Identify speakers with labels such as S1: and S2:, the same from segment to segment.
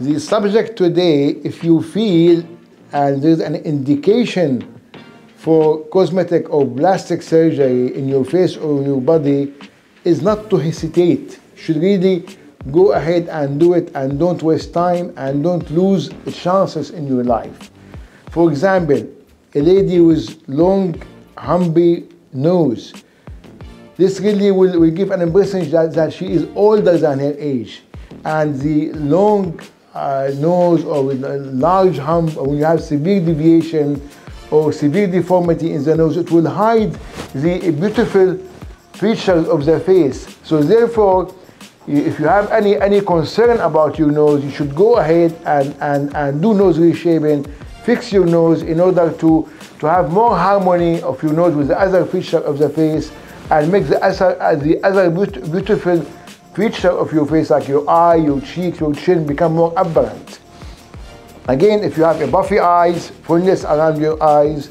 S1: The subject today, if you feel and there's an indication for cosmetic or plastic surgery in your face or in your body, is not to hesitate. Should really go ahead and do it and don't waste time and don't lose chances in your life. For example, a lady with long, humpy nose. This really will, will give an impression that, that she is older than her age. And the long uh, nose or with a large hump, or when you have severe deviation or severe deformity in the nose, it will hide the beautiful features of the face. So therefore, if you have any, any concern about your nose, you should go ahead and, and, and do nose reshaping, fix your nose in order to, to have more harmony of your nose with the other feature of the face and make the other, the other beautiful feature of your face, like your eye, your cheeks, your chin, become more apparent. Again, if you have a buffy eyes, fullness around your eyes,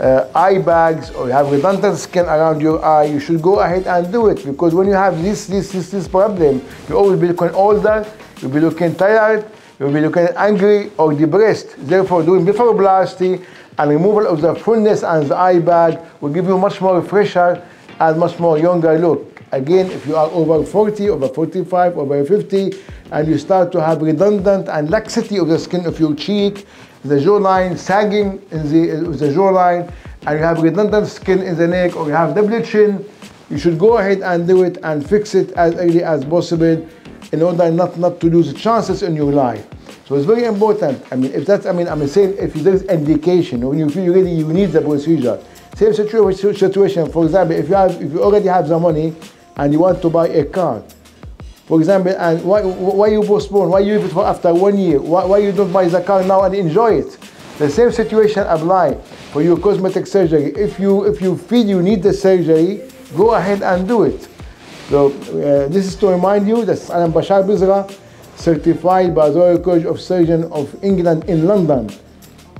S1: uh, eye bags, or you have redundant skin around your eye, you should go ahead and do it because when you have this this this, this problem, you always be looking older, you'll be looking tired, you'll be looking angry or depressed. Therefore, doing blepharoplasty and removal of the fullness and the eye bag will give you much more fresher and much more younger look. Again, if you are over 40, over 45, over 50, and you start to have redundant and laxity of the skin of your cheek, the jawline sagging in the, uh, the jawline, and you have redundant skin in the neck, or you have double chin, you should go ahead and do it and fix it as early as possible in order not, not to lose chances in your life. So it's very important. I mean, if that's, I mean, I'm saying if there's indication, when you feel really you need the procedure, same situation, for example, if you have, if you already have the money and you want to buy a car, for example, and why, why you postpone? Why you leave it for after one year? Why, why you don't buy the car now and enjoy it? The same situation apply for your cosmetic surgery. If you if you feel you need the surgery, go ahead and do it. So uh, this is to remind you that I'm Bashar Bizrah, certified by the Royal College of Surgeons of England in London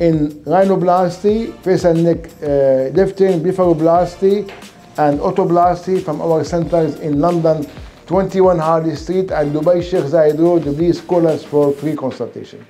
S1: in rhinoplasty, face and neck uh, lifting, blepharoplasty, and otoplasty from our centers in London 21 Harley Street and Dubai Sheikh Zayed Road. Please call us for free consultation.